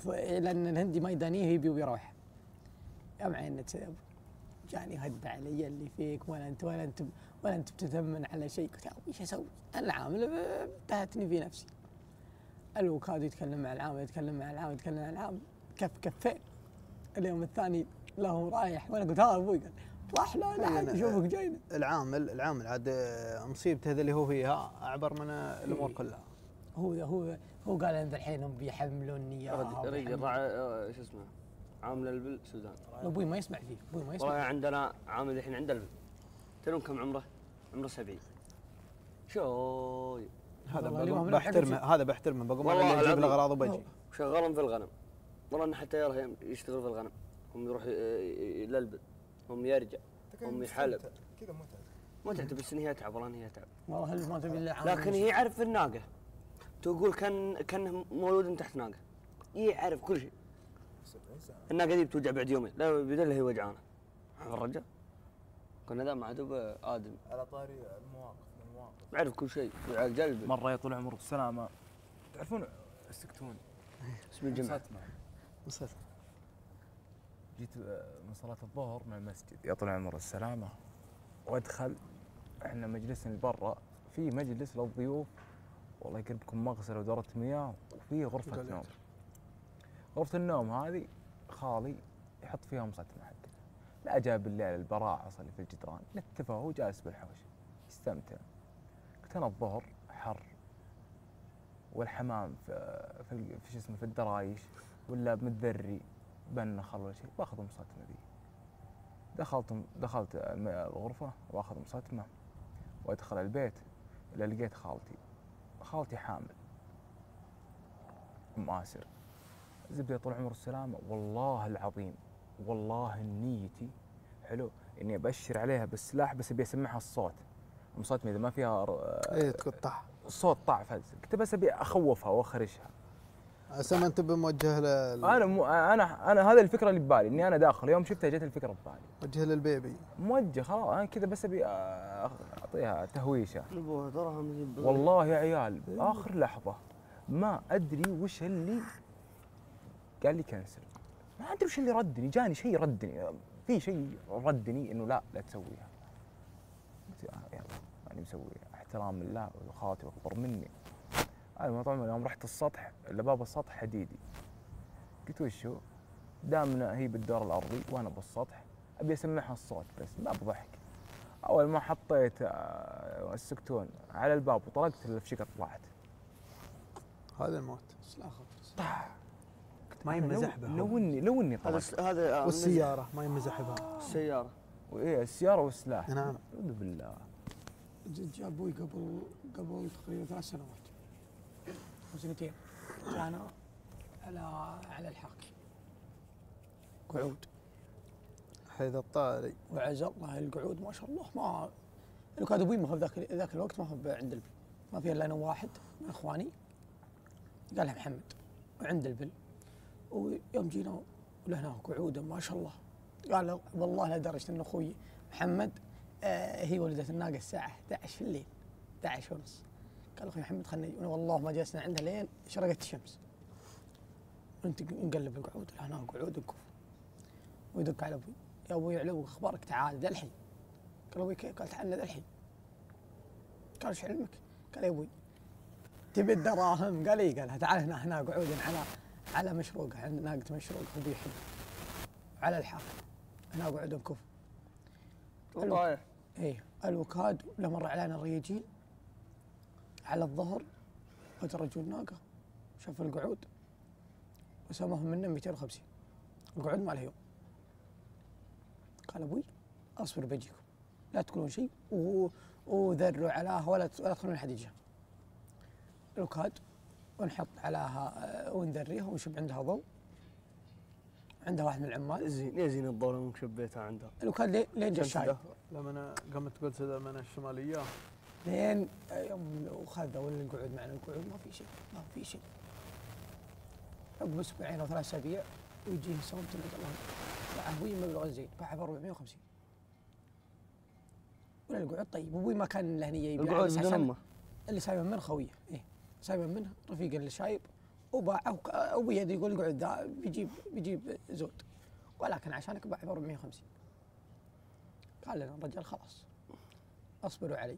لأن الهندي ما يدانيه يبي ويروح يا معين تسدى جاني هد علي اللي فيك ولا انت ولا أنت ولا أنت بتثمن على شيء. قلت إيش أسوي؟ أنا العامل انتهتني في نفسي. الوكاد يتكلم مع العامل يتكلم مع العامل يتكلم مع العامل كف كفين. اليوم الثاني له رايح. وأنا قلت ها أبوي قال عاد أنا- اشوفك جاينا. العامل العامل عاد آه، مصيبته هذا اللي هو فيها اعبر من آه، الأمور كلها. هو هو هو قال ان الحين هم بيحملوني اياها رجل آه، شو اسمه عامل البل سودان. أبوي ما يسمع فيه أبوي ما يسمع والله عندنا عامل الحين عنده البل. تدرون كم عمره؟ عمره 70 شوي. هذا بحترمه. هذا بحترمه. بقوم أنا أجيب. الأغراض وبجي شغالهم في الغنم. والله انه حتى يشتغل في الغنم. هم يروح ي- للبل هم يرجع هم يحلب. كذا متعب متعب بس ان هي اتعب والله ان هي اتعب والله هل ما تبي إلا لكن هي يعرف الناقة. تقول كان كانه مولود تحت ناقة. يعرف كل شيء. الناقة دي بتوجع بعد يومين. لا بدل هي وجعانة. عارف الرجال. كنا ذا مع دوب آدم. على طاري المواقف المواقف. يعرف كل شيء. على قلبه مرة يا طول عمرك السلامه تعرفون السكتون؟ اسم الجمعه مساتنا. جيت آه، من صلاة الظهر من المسجد. يا طول العمر السلامة. وادخل إحنا مجلسنا برا في مجلس للضيوف. والله يقربكم مغسلة ودورة مياه وفي غرفة نوم. غرفة النوم هذه خالي يحط فيها مصطمة حقه لا جاب الليل البراعص اللي في الجدران. نتفه هو جالس بالحوش. يستمتع قلت أنا الظهر حر. والحمام في في, في شو اسمه في الدرايش. ولا متذري. بنخل ولا شيء باخذ مصطمة ذي دخلت دخلت الغرفة واخذ مصطمة وأدخل البيت الا لقيت خالتي. خالتي حامل. أم آسر. زبدة طول عمر السلامة والله العظيم والله نيتي. حلو. إني أبشر عليها بالسلاح بس أبي أسمعها الصوت. المصطمة إذا ما فيها إيه تقطع. صوت طع فز كنت بس أبي أخوفها واخرشها عسى ما انت بموجه لل- أنا مو أنا أنا هذا الفكرة اللي ببالي إني أنا داخل يوم شفتها جت الفكرة ببالي. موجه للبيبي. موجه خلاص أنا كذا بس أبي أعطيها تهويشة. والله يا عيال باخر لحظة ما أدري وش اللي قال لي كنسل ما أدري وش اللي ردني جاني شيء ردني في شيء ردني إنه لا لا تسويها. قلت يا- يلا ماني مسويها احترام لله وخالتي أكبر مني. المهم طبعا يوم رحت السطح الا باب السطح حديدي. قلت وشو دامنا هي بالدور الأرضي وأنا بالسطح أبي أسمعها الصوت بس ما بضحك أول ما حطيت آه، السكتون على الباب وطرقت الفشيكة طلعت. هذا الموت. لا خطر ما ينمزح بها لو اني لو إني هذا الس- هذا والسيارة ما ينمزح بها. السيارة. وإيه السيارة والسلاح نعم. أعوذ بالله. جاء أبوي قبل قبل تقريبا ثلاث سنوات. أو سنتين جانا على على الحاكي قعود. حيث الطاري. وعز الله القعود ما شاء الله ما أبوي ما هو ذاك ذاك الوقت ما هو عند البل. ما في إلا أنا واحد من إخواني. قالها محمد وعند البل. ويوم جينا ولهنا قعوده ما شاء الله. قال والله لدرجه أن أخوي محمد آه هي ولدت الناقة الساعة 11 في الليل 11 ونص. قال أخوي محمد خلنا. والله ما جلسنا عندها لين شرقت الشمس انت نقلب القعود هنا قعود نكف ويدق على أبوي يا أبوي علو أخبارك تعال ذا الحين قال أبوي كيف؟ قال تعال ذا الحين قال إيش علمك؟ قال يا أبوي تبي الدراهم؟ قال إي قال تعال هنا هنا قعود على على مشروقه عند ناقة مشروقه أبوي يحب على الحافة هنا قعود نكف طايح إيه الوكاد لما مر علينا الرياجيل على الظهر وجه رجل ناقه شاف القعود وسماهم منا 250 القعود ما له يوم قال أبوي أصبر بجيكم لا تقولون شيء وذروا علاها ولا تخلون أحد يجيها الوكاد ونحط علاها آه، ونذريها ونشب عندها ضوء. عندها واحد من العمال. زين يا زين الضوء لما شبيتها عندها؟ الوكاد لين- لين جا الشاي لما أنا قامت تقول سيدة من الشمالية لين يوم وخذ ولا القعود معنا القعود ما في شيء ما في شيء. عقب أسبوعين أو ثلاث أسابيع ويجيه صوت من عند الله باع أبوي مبلغ زين باعه ب 450 ولا القعود طيب أبوي ما كان له نيه يبيع القعود بدون عشان أمه. اللي سايبة منه خويه إيه سايبة منه رفيق اللي شايب وباعه أبوي يقول القعود ذا بيجيب بيجيب زود. ولكن عشانك باع ب 450 قال لنا الرجال خلاص أصبروا علي.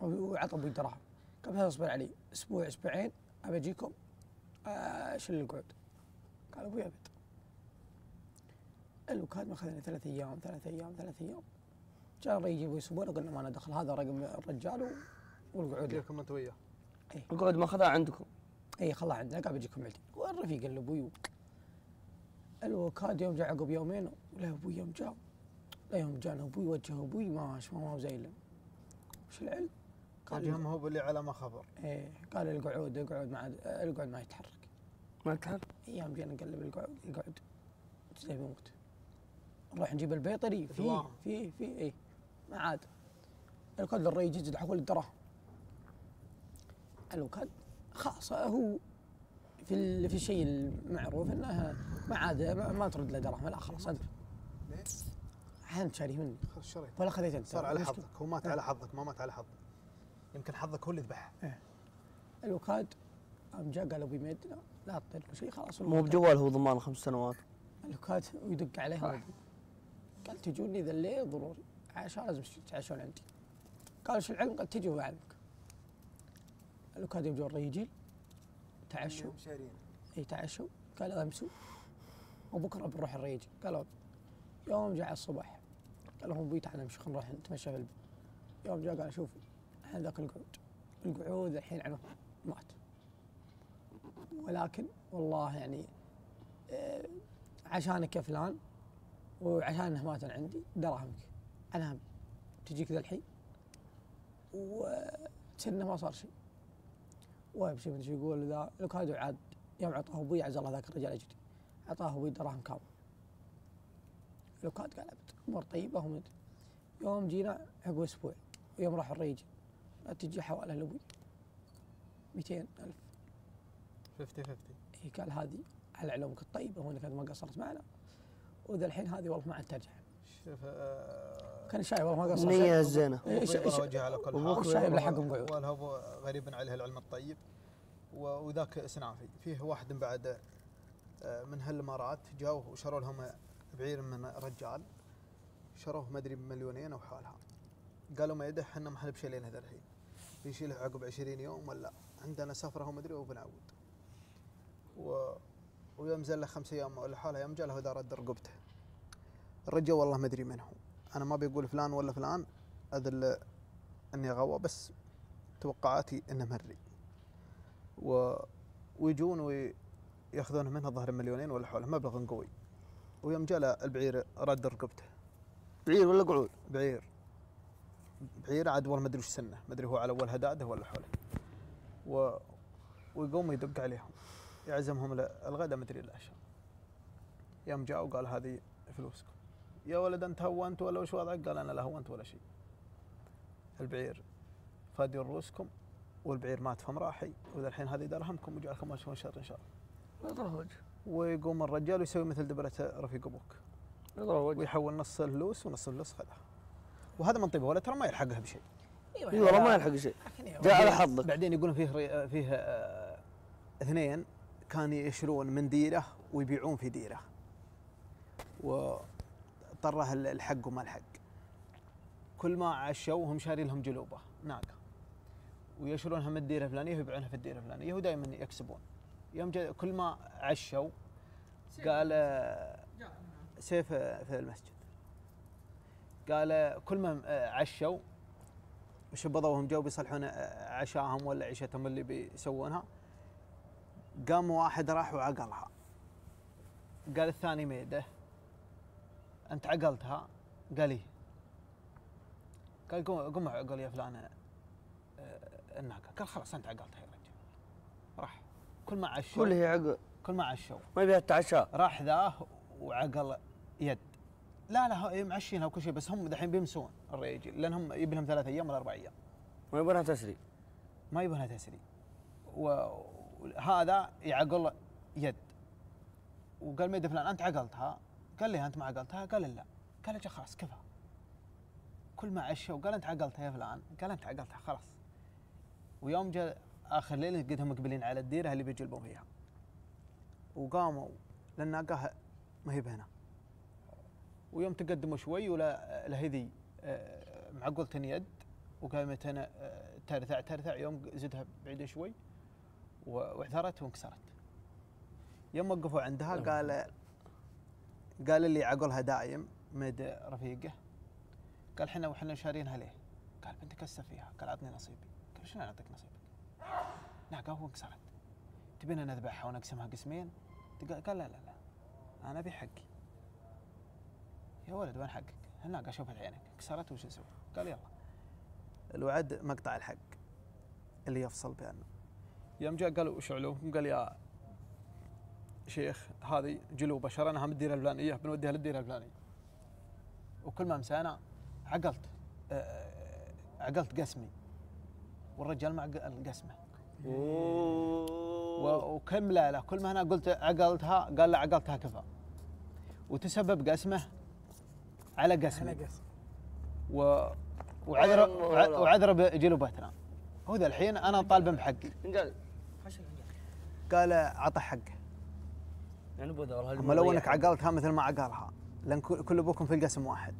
وعطى أبوي دراهم قال بس اصبر علي أسبوع أسبوعين ابى أجيكم آه، اشيل القعود. قال أبوي أبد. الوكاد ما اخذنا ثلاث أيام ثلاث أيام ثلاث أيام. جاء يبغى يسبونه قلنا ما أنا دخل هذا رقم الرجال والقعود. له. فيكم أنت وياه. القعود ما أخذها عندكم؟ اي خلاها عندنا قال بيجيكم عندي. والرفيق اللي أبوي. الوكاد يوم جاء عقب يومين ولا أبوي يوم جاء. لا يوم جانا أبوي وجه أبوي ما ما هو زي وش العلم؟ قال هو اللي على ما خبر. إيه قال القعود القعود ما عاد القعود ما يتحرك. ما تعرف أيام جينا نقلب القعود القعود زي ما يموت نروح نجيب البيطري في. في في إيه ما عاد. الوكاد الري يجي حول الدراهم الوكاد خلاص هو في ال- في الشيء المعروف إنه ما عاد ما, ما ترد له دراهم لا خلاص انت انت شاريه مني. خلاص شريت ولا خذيت أنت. صار على. حظك. هو مات على حظك ما مات على حظك. يمكن حظك هو اللي ذبحه الوكاد قام جاء قال أبوي ما يدنا لا تطير له شيء خلاص. مو بجوال هو ضمان خمس سنوات. الوكاد ويدق عليه قال تجوني ذا الليل ضروري. عشان لازم تعيشون عندي. قال شو العلم؟ قال تجي واعلمك الوكاد يوم جو الريجيل تعشوا. اي تعشوا. قال أمسوا. وبكرة بنروح الريجيل قالوا يوم جاء الصباح قال لهم أبوي تعال نمشي خلينا نروح نتمشى في الب يوم جاء قال شوفوا الحين ذاك القعود. القعود الحين عنه مات. ولكن والله يعني آه، عشانك يا فلان وعشانه مات عندي دراهمك. أنا تجيك ذا الحين وتسنه ما صار شيء. وابشر من شو يقول ذا لك هذا عاد يوم عطاه أبوي عز الله ذاك الرجال اجري اعطاه أبوي دراهم كامل. لوكاد قال أبد. أمور طيبة يوم جينا عقب أسبوع ويوم راح الريج تجي حواله لابوي 200 ألف. 50 50 هي قال هذه على علومك الطيبة وإنك ما قصرت معنا. وذا الحين هذه والله ما عاد ترجع. شوف آه، كان شاي والله ما قصر النية شيء. الزينة إيه، ش- أبوك ش- وجهه على كل حال. الشايب لحقهم قعود غريب عليه العلم الطيب. وذاك سنافي فيه. واحد من بعد آه، من هالامارات جاوه وشروا لهم بعير من رجال. شروه ما أدري بمليونين أو حالها. قالوا ما يده إحنا ما إحنا بشيلين هذا الحين. بيشيله عقب 20 يوم ولا عندنا سفرة وما ادري وبنعود و ويوم زل له خمس أيام ولا حالها يوم جاء له رد رقبته الرجال والله ما ادري من هو. أنا ما بيقول فلان ولا فلان أدل إني غوى بس توقعاتي إنه مري. و... ويجون وياخذون منها ظهر مليونين ولا حوله مبلغ قوي. ويوم جاء له البعير رد رقبته بعير ولا قعود؟ بعير. بعير عاد والله ما أدري وش سنه ما أدري هو على أول هداده ولا حوله و... ويقوم يدق عليهم يعزمهم ل- الغداء ما أدري العشاء يوم جاء وقال هذه فلوسكم. يا ولد أنت هونت ولا وش وضعك؟ قال أنا لا هونت ولا شيء. البعير فادي رؤوسكم والبعير مات فمراحي واذا الحين هذه درهمكم وجعلكم ما تشوفون شر إن شاء الله. وجه ويقوم الرجال ويسوي مثل دبرة رفيق أبوك. يضرب وجه ويحول نص الفلوس ونص الفلوس خذها وهذا من طيبه ولا ترى ما يلحقها بشيء. اي والله ما يلحق شيء. جاء على حظك. بعدين يقولون فيه ري- فيه آه، اثنين كانوا يشرون من ديرة ويبيعون في ديرة. وطره ال- الحق وما الحق. كل ما عشوا هم شارين لهم جلوبه ناقة. ويشرونها من الديرة الفلانية ويبيعونها في الديرة الفلانية ودائما يكسبون. يوم جاء كل ما عشوا قال آه، سيف في المسجد. قال كل ما عشوا شبضوهم جو بيصلحون عشاهم ولا عيشتهم اللي بيسوونها. قام واحد راح وعقلها. قال الثاني ميده أنت عقلتها؟ قال إيه. قال قوم قوم عقل يا فلان الناقه قال خلاص أنت عقلتها يا رجال راح. كل ما عشوا كل هي عقل. كل ما عشوا. ما يبيها التعشى راح ذا وعقل يد. لا لا معشينها وكل شيء بس هم دحين بيمسون الرجال لانهم يبي لهم ثلاث أيام ولا أربع أيام. ما يبونها تسري. ما يبونها تسري. وهذا يعقل يد. وقال ميد فلان أنت عقلتها؟ قال لي أنت ما عقلتها؟ قال لا. قال أجل خلاص كفى. كل ما عشوا قال أنت عقلتها يا فلان؟ قال أنت عقلتها خلاص. ويوم جاء آخر ليلة لقيتهم مقبلين على الديرة اللي بيجلبون فيها. وقاموا للناقه ما هي بهنا. ويوم تقدموا شوي ولا لهذي آه، معقولة يد وقامت أنا آه، ترثع ترثع يوم زدها بعيدة شوي و- واعثرت وانكسرت يوم وقفوا عندها قال قال اللي عقلها دايم مد رفيقه قال إحنا وحنا شارينها ليه؟ قال بنتك كسر فيها قال عطني نصيبي قال شنو نعطيك نصيبك؟ ناقه وانكسرت تبينا نذبحها ونقسمها قسمين؟ قال لا لا لا أنا أبي حقي يا ولد وين حقك؟ الناقه شوفت عينك كسرت وش أسوي؟ قال يلا. الوعد مقطع الحق اللي يفصل بيننا يوم جاء قالوا وش علومكم؟ قال يا شيخ هذه جلوبه شريناها من الديرة الفلانية بنوديها للديرة الفلانية. وكل ما مسانا عقلت آه، عقلت قسمي. والرجال ما عقل قسمه. و- وكم لا لا كل ما أنا قلت عقلتها قال لا عقلتها كفى. وتسبب قسمه على قسمي على قسم و وعذر وع- وعذر بجلوبتنا هو ذا الحين أنا طالبه بحقي. انقال قال عطى حقه. يعني أما لو أنك عقلتها مثل ما عقلها. لأن كل كل أبوكم في القسم واحد.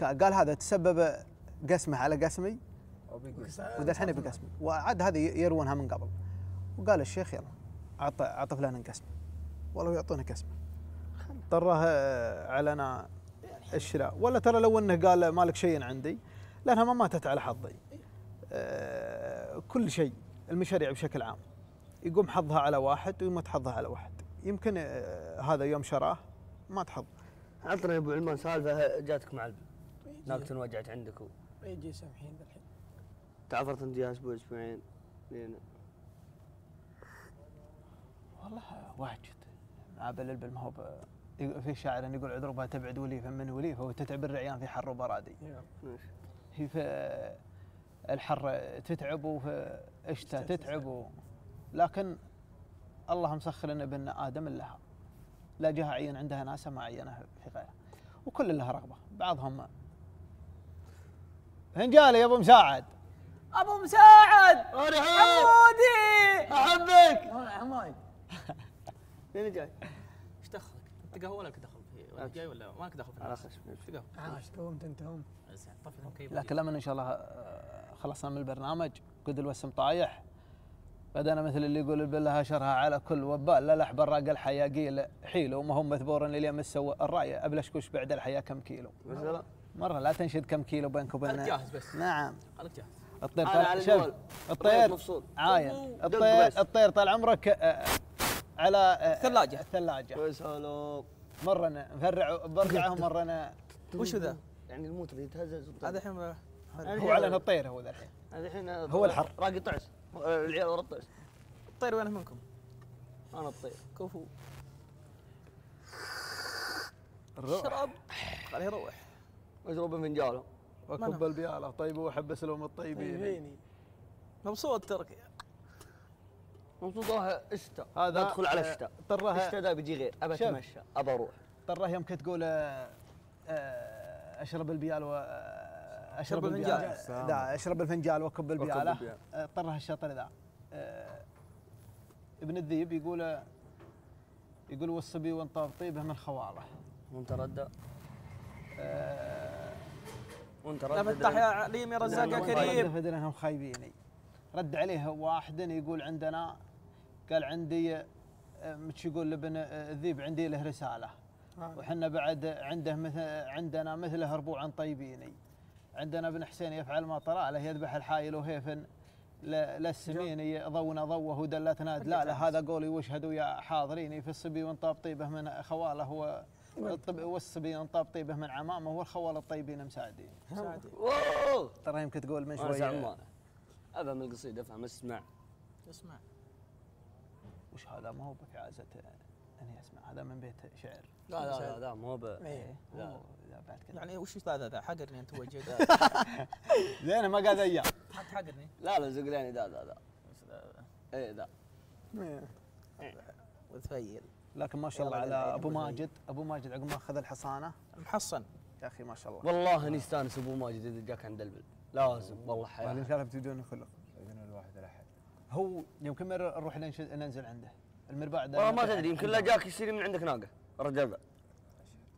قال هذا تسبب قسمه على قسمي وذا الحين بقسمي وعاد هذه يروونها من قبل. وقال الشيخ يلا عطى عطى فلان قسمه والله يعطونه قسمه اضطره آه، علينا الشراء. ولا ترى لو إنه قال مالك شيء عندي؟ لأنها ما ماتت على حظي. آه، كل شيء المشاريع بشكل عام. يقوم حظها على واحد ويموت حظها على واحد. يمكن آه، هذا يوم شراه ما تحظ. عطنا يا أبو علمان سالفة جاتك مع ناقة وجعت عندك و- يجي سامحين الحين تعذرت أنت أسبوع أسبوعين. لين. والله واجد. مع بلبل ما هو في شاعر يقول عذربها تبعد وليفا من وليف وتتعب الرعيان في حر وبرادي. هي في الحر تتعب وفي الشتاء تتعب. لكن الله مسخر لنا ابن آدم لها لا جهه عين عندها ناسا ما عينها في غيرها وكل لها رغبة. بعضهم هنجالي يا أبو مساعد. أبو مساعد! حمودي أحبك! لين جاي؟ أنت قهوة ولا لك دخل في ولا جاي ولا ما لك دخل في على الناس؟ خشم إيش قهوة؟ عاش توم تنتهم زين، طفي المكيف لكن لما إن شاء الله آه، خلصنا من البرنامج. قد الوسم طايح. بدأنا مثل اللي يقول بالله هشرها على كل وبال لا لح براق الحياة قيل حيله ما هم مثبور لليوم السوى الراية ابلشكوش بعد الحياة كم كيلو. مرة لا تنشد كم كيلو بينك وبين جاهز بس. نعم. خليك جاهز. الطير طال على شوف الجوال. الطير مفصول. عاين. الطير. الطير طال عمرك آه، على آه، ثلاجة. الثلاجة. يا سلام. مرة أنا مفرع برجعه مرة أنا وش ذا؟ يعني الموتر يتهزز هذا الحين هو على الطير هو ذا الحين. هذا الحين هو الحر. راقي طعس. العيال ورا الطعس. الطير وينه منكم؟ أنا الطير. كفو. شرب خليه يروح مشروب فنجاله وكب البيالة. طيب وحب سلوم الطيبين. مبسوط تركي مقصودها اشتاء هذا بدخل على آه، اشتاء طره اشتاء ذا بيجي غير ابى. اتمشى ابى أروح طره يوم كنت تقول آه، آه، اشرب البيال و آه، اشرب الفنجال. لا اشرب الفنجال وكب البياله البيال. آه، طره الشطر ذا آه، ابن الذيب يقول آه، يقول والصبي وانطاب طيبه من خواله وانت رد آه، وانت لا رد فتح يا عليم يا رزاق يا كريم رد انهم خايبيني رد عليه واحد يقول عندنا قال عندي آه، مش يقول لابن آه، الذيب عندي له رسالة. وحنا بعد عنده مثل عندنا مثله ربوعا طيبيني. عندنا ابن حسين يفعل ما طرى له يذبح الحايل وهيفن ل- للسمين ضونا ضوه ودلتنا دلاله هذا قولي واشهدوا يا حاضريني في الصبي وانطاب طيبه من خواله. هو الطب- والصبي وانطاب طيبه من عمامه والخوال الطيبين مساعدين. اوه ترى يمكن تقول من أنا شوي زعمان ابى من القصيدة افهم اسمع. اسمع. وش هذا؟ ما هو بكعازة اني اسمع هذا من بيت شعر. لا لا لا, لا مو ب إيه. لا. بعد كذا يعني وش ذا ذا حقرني أنت وجهك زين ما قاعد أيام حق حقرني. لا لا زقلاني. ذا ذا ذا إيه ذا وتفيل. لكن ما شاء الله على أبو. ماجد. أبو ماجد عقب ما أخذ الحصانة. محصن. يا أخي ما شاء الله. والله أني استانس أبو ماجد إذا جاك عند البل. لازم والله. حياه شاء الله بتبدون خلق هو يوم كم مره نروح ننزل عنده. المرباع ده والله ما تدري يمكن لا جاك يشتري من عندك ناقة الرجال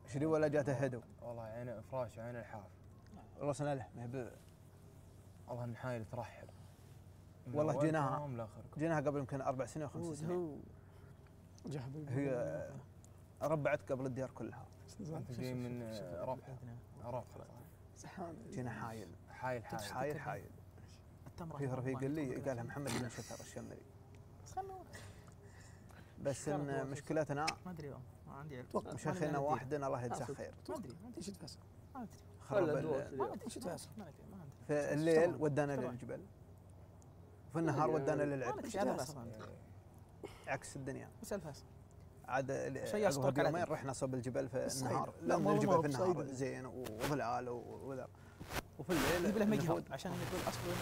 شري ولا جاته هدو. والله عين فراش وعين الحاف. رسنا له. ما هي والله النحايل ترحب. من والله جيناها. جيناها قبل يمكن أربع سنين أو خمس سنين. هي ربعت قبل الديار كلها. أنت جاي من رفح رفح جينا حايل حايل. حايل حايل. حايل التمرة في رفيق لي قالها محمد بن شفر الشمري بس إن مشكلتنا ما أدري والله، ما عندي علم مشيخنا واحد الله يجزاه خير ما أدري ما أدري. إيش تفسر؟ ما أدري. خرب. ما أدري. إيش تفسر؟ ما أدري ما أدري. في الليل. ودانا. للجبل. وفي النهار ودانا للعب. عكس الدنيا. الفاس عاد عقب. رحنا صوب الجبل في. النهار. لا، هو- الجبل في النهار. زين وظلال وذا. وفي الليل يجيب له. مجهر عشان يقول اصبر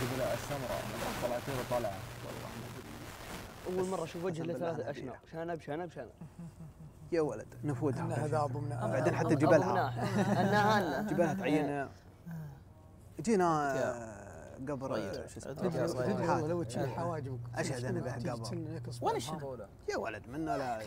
جبل السمراء طلعت له طلعة. أول مرة أشوف وجه له بالله. ثلاث. اشناب شنب شنب شنب. يا ولد نفودها ذاب ومن بعدين حتى جبلها. انها جبلها تعين جينا. قبر طيب. شو اسمه. لو تشيل. حواجبك أشهد أنا به قبر. بالها. الشنب؟ يا ولد منا لا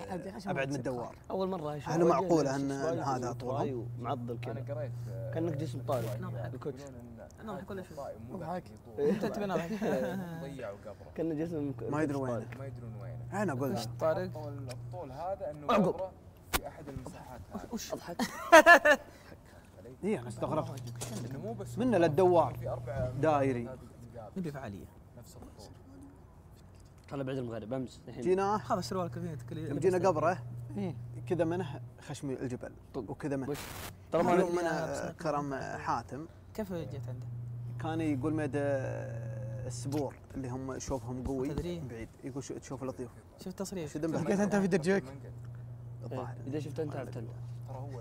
ابعد من الدوار. أول مرة أشوف. هل وجه معقولة له أن- شو أن هذا طولهم؟ طراي ومعضل أنا كذا. قريت آه، كأنك جسم طارق. نعم، نعم،؟ الطائب مو وضحك. ذاك يطول. أنت تبي نظر ضيعوا قبره. كان جسم ما يدري وينه. ما يدرون وينه. أنا أقول إيش لك طارق. الطول هذا إنه. قبره في أحد المساحات هذه. وش أضحك. اي أنا استغربت. إنه مو بس منا للدوار. دائري. نبي فعالية. نفس خله بعد المغرب أمس الحين. جينا؟ هذا سروالك اللي يوم جينا قبره إيه. كذا منه خشم الجبل وكذا منه. وش؟ ترى ما يوم منه كرم حاتم. كيف جيت عنده؟ كان يقول مدى السبور اللي هم شوفهم قوي تدري؟ بعيد. يقول شو- تشوف لطيف. شفت ذنبه لقيت أنت في درجك. الظاهر. إذا شفت أنت عرفت أنت. ترى هو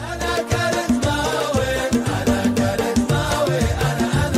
أنا كلت ماوي أنا كلت ماوي أنا